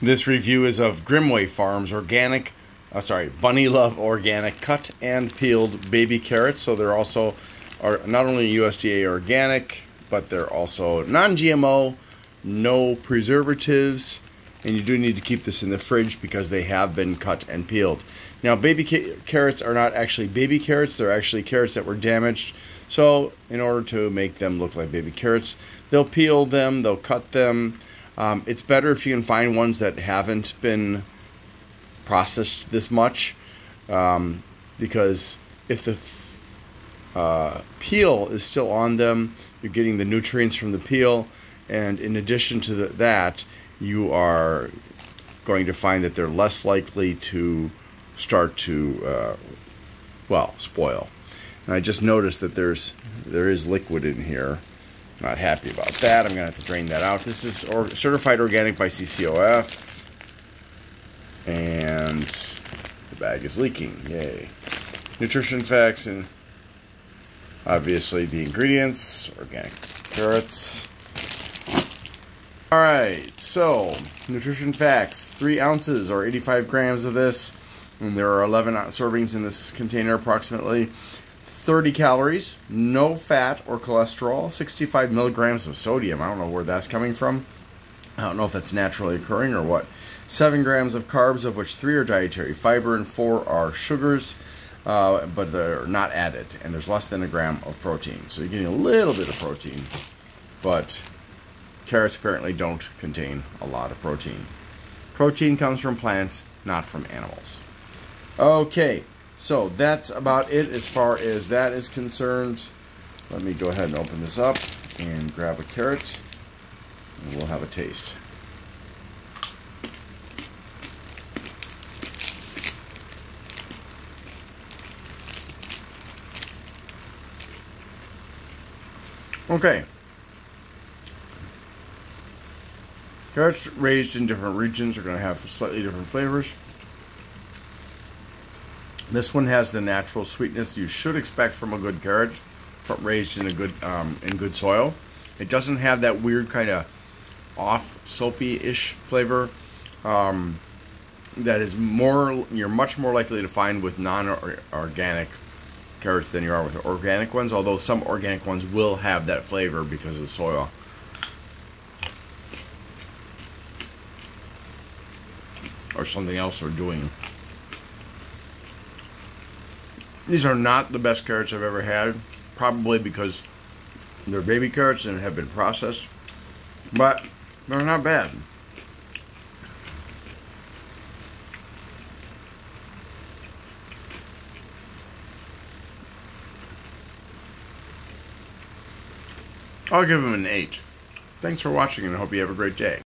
This review is of Grimmway Farms organic, uh, sorry, Bunny Luv organic cut and peeled baby carrots. So they're also are not only USDA organic, but they're also non-GMO, no preservatives, and you do need to keep this in the fridge because they have been cut and peeled. Now, baby ca carrots are not actually baby carrots; they're actually carrots that were damaged. So, in order to make them look like baby carrots, they'll peel them, they'll cut them. Um, it's better if you can find ones that haven't been processed this much, um, because if the uh, peel is still on them, you're getting the nutrients from the peel, and in addition to the, that, you are going to find that they're less likely to start to, uh, well, spoil. And I just noticed that there's there is liquid in here. Not happy about that. I'm gonna have to drain that out. This is or, certified organic by CCOF, and the bag is leaking. Yay! Nutrition facts and obviously the ingredients: organic carrots. All right, so nutrition facts: three ounces or 85 grams of this, and there are 11 servings in this container approximately. 30 calories, no fat or cholesterol, 65 milligrams of sodium. I don't know where that's coming from. I don't know if that's naturally occurring or what. 7 grams of carbs, of which 3 are dietary fiber and 4 are sugars, uh, but they're not added. And there's less than a gram of protein. So you're getting a little bit of protein, but carrots apparently don't contain a lot of protein. Protein comes from plants, not from animals. Okay, so that's about it as far as that is concerned. Let me go ahead and open this up and grab a carrot and we'll have a taste. Okay. Carrots raised in different regions are going to have slightly different flavors. This one has the natural sweetness you should expect from a good carrot, raised in a good um, in good soil. It doesn't have that weird kind of off soapy-ish flavor um, that is more you're much more likely to find with non-organic carrots than you are with organic ones. Although some organic ones will have that flavor because of the soil. Or something else they're doing. These are not the best carrots I've ever had, probably because they're baby carrots and have been processed, but they're not bad. I'll give them an 8. Thanks for watching and I hope you have a great day.